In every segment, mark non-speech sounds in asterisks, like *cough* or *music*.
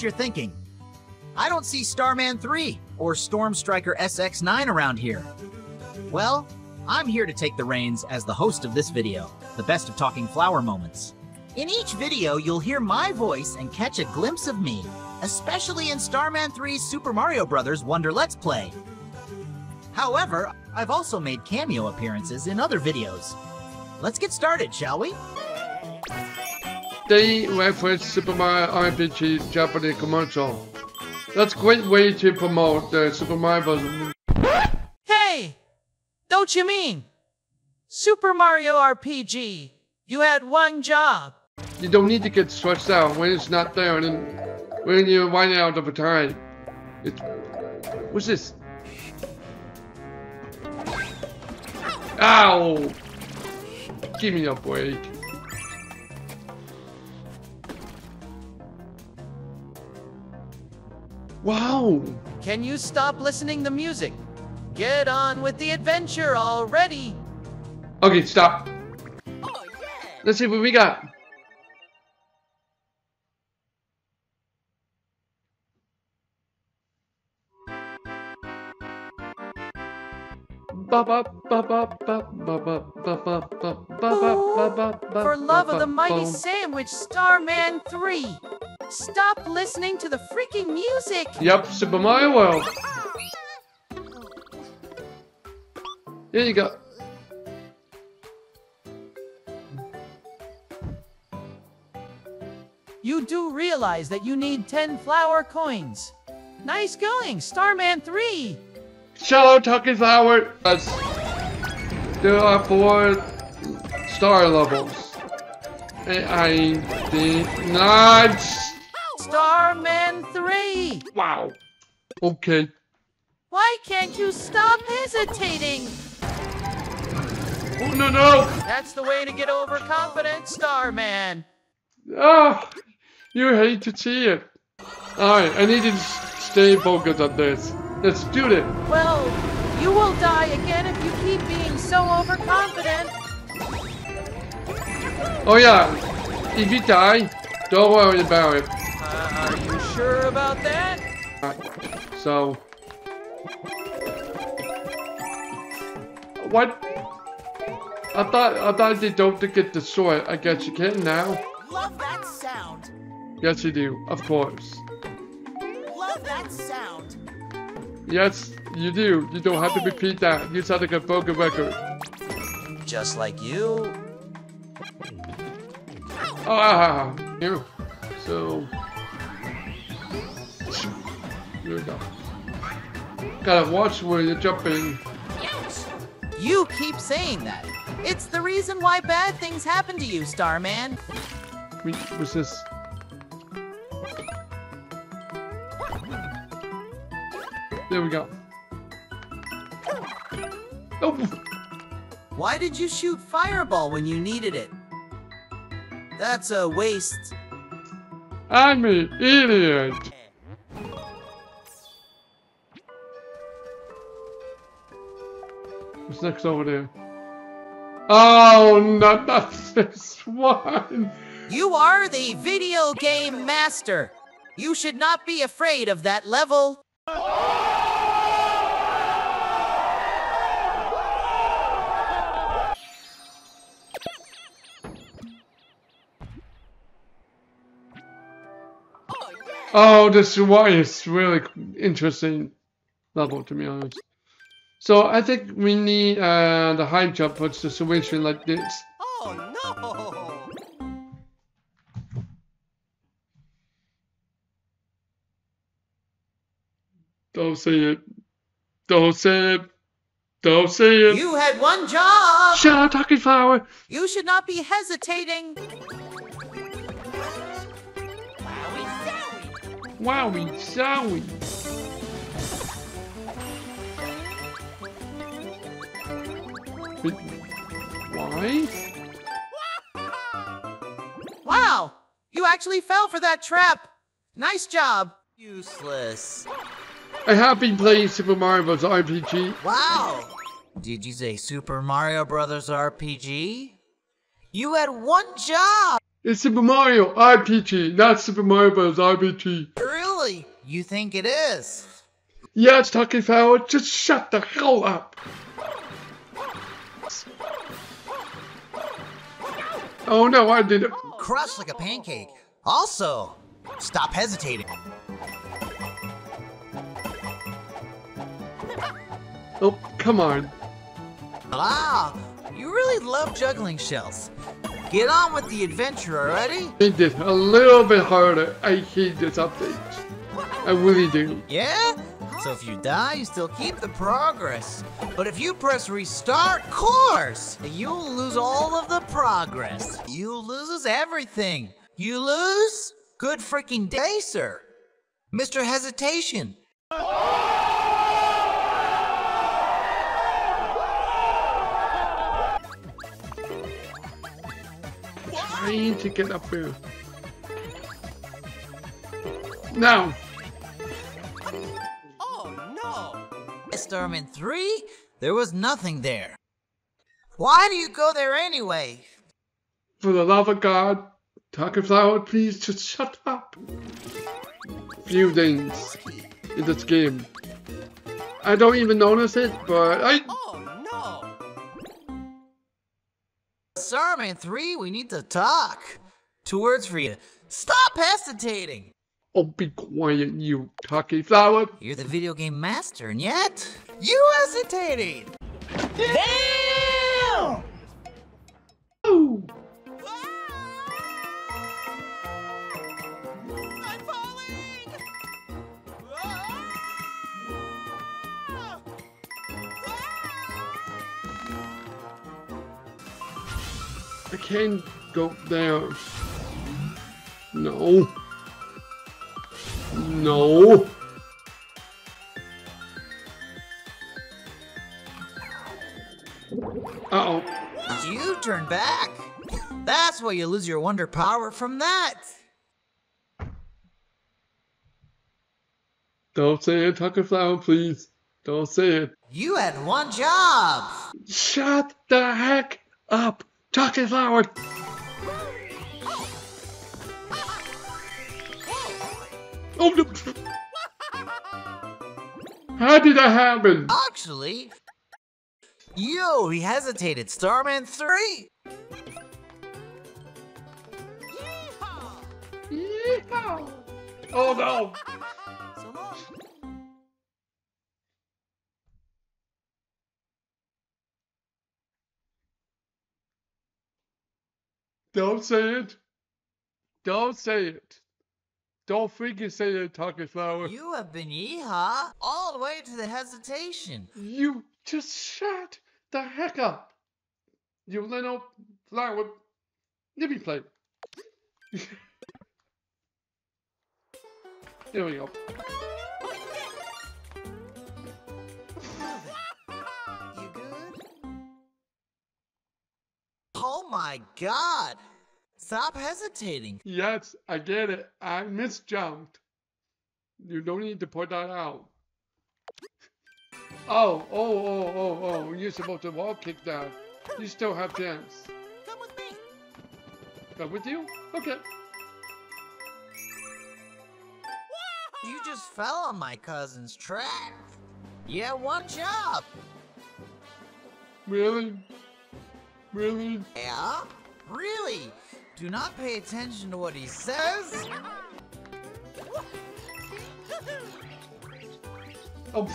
what you're thinking. I don't see Starman 3 or Storm Striker SX9 around here. Well, I'm here to take the reins as the host of this video, the best of Talking Flower moments. In each video, you'll hear my voice and catch a glimpse of me, especially in Starman 3's Super Mario Bros. Wonder Let's Play. However, I've also made cameo appearances in other videos. Let's get started, shall we? They reference Super Mario RPG Japanese commercial. That's a great way to promote the Super Mario Bros. Hey! Don't you mean? Super Mario RPG. You had one job. You don't need to get stressed out when it's not there and when you're running out of time. It, what's this? Ow! Give me a break. Wow! Can you stop listening to music? Get on with the adventure already. Okay, stop. Oh, yeah. Let's see what we got. For love of the mighty sandwich, Starman 3. Stop listening to the freaking music. Yep, Super Mario World. Here you go. You do realize that you need 10 flower coins. Nice going, Starman 3. Shallow Talking Flower. That's, there are four star levels. I did not. Starman 3. Wow. Okay. Why can't you stop hesitating? Oh, no, no. That's the way to get overconfident, Starman. Oh, you hate to see it. Alright, I need to stay focused on this. Let's do it. Well, you will die again if you keep being so overconfident. Oh yeah, if you die, don't worry about it. Uh, are you sure about that? Alright, So, what? I thought I thought they don't get the sword. I guess you can now. Love that sound. Yes, you do. Of course. Love that sound. Yes, you do. You don't have to repeat that. You sound like a broken record. Just like you. Ah, here. So, here we go. Gotta watch where you're jumping. You keep saying that. It's the reason why bad things happen to you, Starman. Wait, what's this? There we go. Oh, Why did you shoot Fireball when you needed it? That's a waste. I'm an idiot. What's next over there? Oh, not, not this one. You are the video game master. You should not be afraid of that level. Oh, this one is really interesting level, to be honest. So I think we need uh, the high jump for situation like this. Oh no! Don't say it. Don't say it. Don't say it. You had one job. Shut up, talking flower. You should not be hesitating. Wowie, zowie. Wait, Why? Wow, you actually fell for that trap. Nice job. Useless. I have been playing Super Mario Bros. RPG. Wow! Did you say Super Mario Brothers RPG? You had one job! It's Super Mario RPG, not Super Mario Bros. RPG. Really? You think it is? Yeah, it's Talking Flower. Just shut the hell up. Oh no, I did it. Crushed like a pancake. Also, stop hesitating. *laughs* Oh, come on. Ah, you really love juggling shells. Get on with the adventure already? It a little bit harder. I hate this update. I really do. Yeah? So if you die, you still keep the progress. But if you press restart course, you'll lose all of the progress. You lose everything. You lose? Good freaking day, sir. Mr. Hesitation. Trying to get up here. Now, no! Starman 3? There was nothing there. Why do you go there anyway? for the love of God, Talking Flower, please just shut up. Few things in this game. I don't even notice it, but I. Oh no! Starman 3, we need to talk. Two words for you. Stop hesitating! Oh, be quiet, you Talking Flower. You're the video game master, and yet you hesitating. Damn! Ooh. I'm falling! I can't go there. No. No. Uh oh. You turn back. That's why you lose your wonder power from that. Don't say it, Tucker Flower, please. Don't say it. You had one job. Shut the heck up, Tucker Flower. Oh, no. How did that happen? Actually, yo, he hesitated. Starman 3. Yeehaw. Oh no. *laughs* Don't say it. Don't say it. Don't freaking say it, Tucker Flower. You have been yeehaw all the way to the hesitation. You just shut the heck up. You little flower. Let me play. Here we go. You good? Oh my god! Stop hesitating. Yes, I get it. I misjumped. You don't need to point that out. Oh, oh, oh, oh, oh. You're supposed to wall kick that. You still have chance. Come with me. Come with you? Okay. You just fell on my cousin's track. Yeah, one job. Really? Really? Yeah? Really? Do not pay attention to what he says. Oh.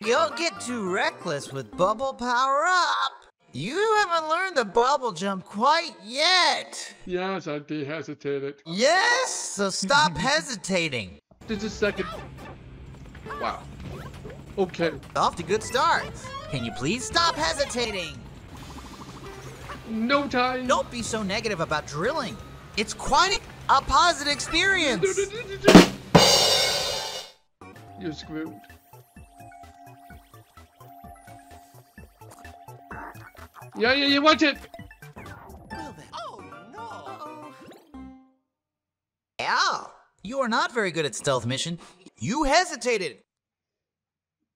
Don't get too reckless with bubble power up. You haven't learned the bubble jump quite yet. yes, I hesitated. Yes, so stop *laughs* hesitating. Just a second. Wow. Okay. Off to good start. Can you please stop hesitating? No time. Don't be so negative about drilling. It's quite a positive experience. You're screwed. Yeah, yeah, yeah, watch it! Oh no. Yeah, you are not very good at stealth mission. You hesitated.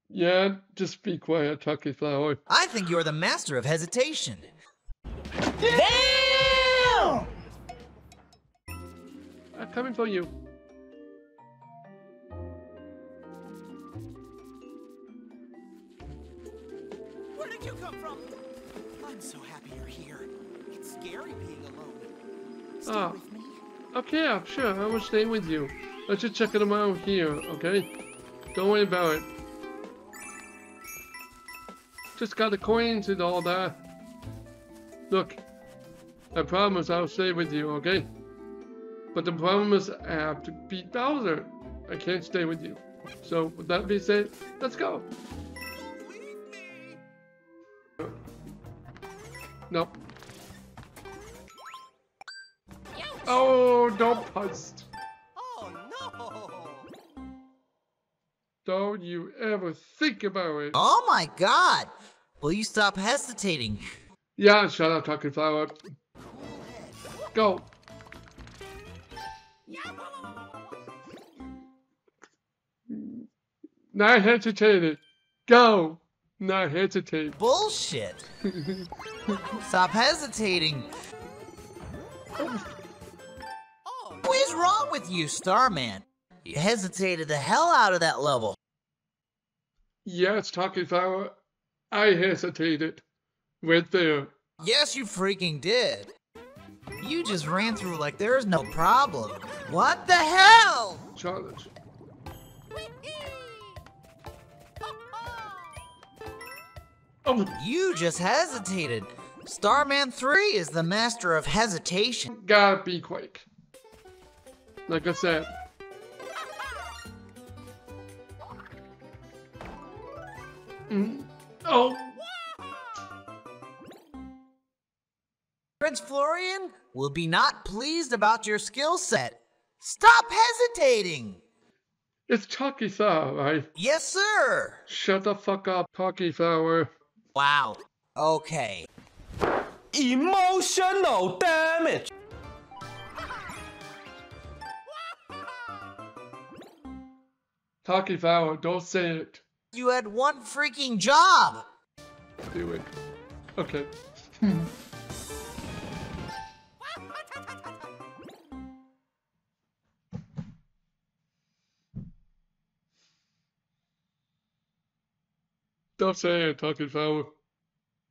Yeah, just be quiet, Tucky Flower. I think you are the master of hesitation. Damn! I'm coming for you. Where did you come from? I'm so happy you're here. It's scary being alone. Stay Ah. with me. Okay, I'm sure. I will stay with you. Let's just check it out here, okay? Don't worry about it. Just got the coins and all that. Look, I promise I'll stay with you, okay? But the problem is I have to beat Bowser. I can't stay with you. So, with that being said, let's go. Don't leave me. Nope. Oh, don't bust. Oh no. Don't you ever think about it. Oh my god! Will you stop hesitating? Yeah, shut up, talking flower. Go. Not hesitated. Go. Not hesitate. Bullshit! Stop hesitating! Oh, What is wrong with you, Starman? You hesitated the hell out of that level. Yes, talking flower. I hesitated. Right there. Yes, you freaking did. You just ran through like there's no problem. What the hell? Challenge. Oh, You just hesitated. Starman 3 is the master of hesitation. gotta be quick. Like I said. Mm. Oh, Prince Florian will be not pleased about your skill set. Stop hesitating! it's Talkie Flower, right? Yes, sir! Shut the fuck up, Talkie Flower. Wow. Okay. Emotional damage. Talkie Flower, don't say it. You had one freaking job! Do it. Okay. *laughs* Don't say it, Talkie Flower.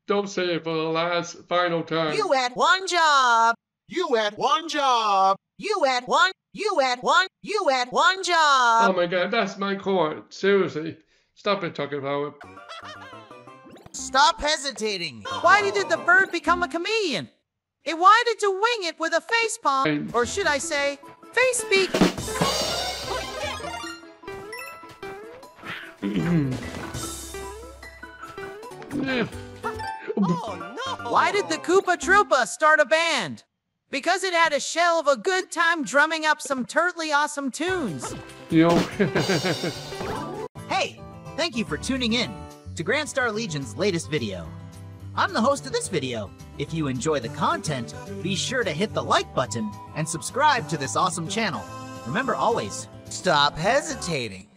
Don't say it for the last final time. You had one job! You had one job. You had one! You had one! You had one job! Oh my god, that's my chord. Seriously. Stop it, Talkie Flower. Stop hesitating! Why did the bird become a chameleon? It wanted to wing it with a face palm, or should I say, face speak. *clears throat* Oh no. Why did the Koopa Troopa start a band? Because it had a shell of a good time drumming up some turtly awesome tunes. Know. *laughs* Hey, thank you for tuning in to Grand Star Legion's latest video. I'm the host of this video. If you enjoy the content, be sure to hit the like button and subscribe to this awesome channel. Remember always, stop hesitating.